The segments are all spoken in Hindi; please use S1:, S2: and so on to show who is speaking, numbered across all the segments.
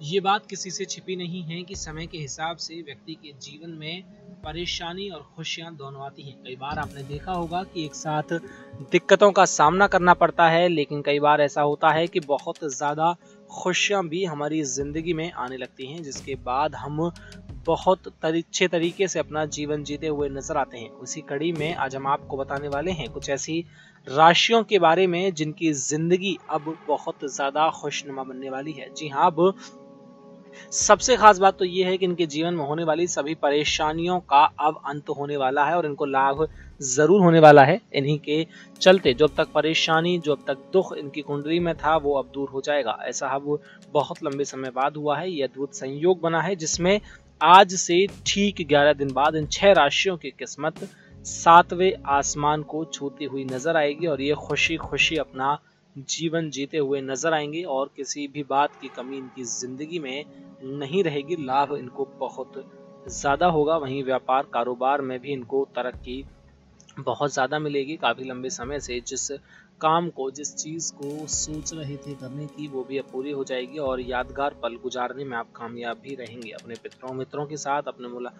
S1: ये बात किसी से छिपी नहीं है कि समय के हिसाब से व्यक्ति के जीवन में परेशानी और खुशियाँ दोनों आती हैं। कई बार आपने देखा होगा कि एक साथ दिक्कतों का सामना करना पड़ता है, लेकिन कई बार ऐसा होता है कि बहुत ज़्यादा खुशियाँ भी हमारी ज़िंदगी में आने लगती हैं, जिसके बाद हम बहुत अच्छे तरीके से अपना जीवन जीते हुए नज़र आते हैं। उसी कड़ी में आज हम आपको बताने वाले हैं कुछ ऐसी राशियों के बारे में जिनकी ज़िंदगी अब बहुत ज़्यादा खुशनुमा बनने वाली है। जी हाँ अब सबसे खास बात तो ये है कि इनके जीवन में होने वाली सभी परेशानियों का अब अंत होने वाला है और इनको लाभ ज़रूर होने वाला है इन्हीं के चलते। जो अब तक परेशानी, जो अब तक दुख इनकी कुंडली में था, वो अब दूर हो जाएगा। ऐसा अब बहुत लंबे समय बाद हुआ है, ये अद्भुत संयोग बना है, जिसमें आज से ठीक ग्यारह दिन बाद इन छह राशियों की किस्मत सातवें आसमान को छूती हुई नज़र आएगी और ये खुशी खुशी अपना जीवन जीते हुए नज़र आएँगे और किसी भी बात की कमी इनकी ज़िंदगी में नहीं रहेगी, लाभ इनको बहुत ज़्यादा होगा। वहीं व्यापार कारोबार में भी इनको तरक्की बहुत ज़्यादा मिलेगी काफ़ी लंबे समय से, जिस काम को, जिस चीज़ को सोच रहे थे करने की, वो भी अब पूरी हो जाएगी और यादगार पल गुजारने में आप कामयाब भी रहेंगे। अपने पितरों, मित्रों के साथ अपने मुला,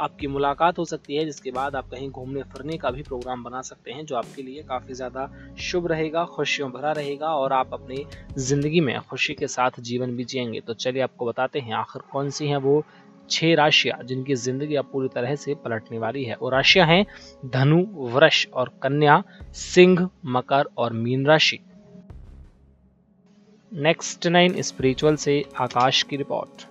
S1: आपकी मुलाकात हो सकती है, जिसके बाद आप कहीं घूमने फिरने का भी प्रोग्राम बना सकते हैं, जो आपके लिए काफ़ी ज़्यादा शुभ रहेगा, खुशियों भरा रहेगा और आप अपनी ज़िंदगी में खुशी के साथ जीवन भी जियेंगे तो चलिए आपको बताते हैं, आखिर कौन सी हैं वो छह राशियाँ जिनकी ज़िंदगी अब पूरी तरह से पलटने वाली है। वो राशियाँ हैं धनु, वृष और कन्या, सिंह, मकर और मीन राशि। नेक्स्ट नाइन स्पिरिचुअल से आकाश की रिपोर्ट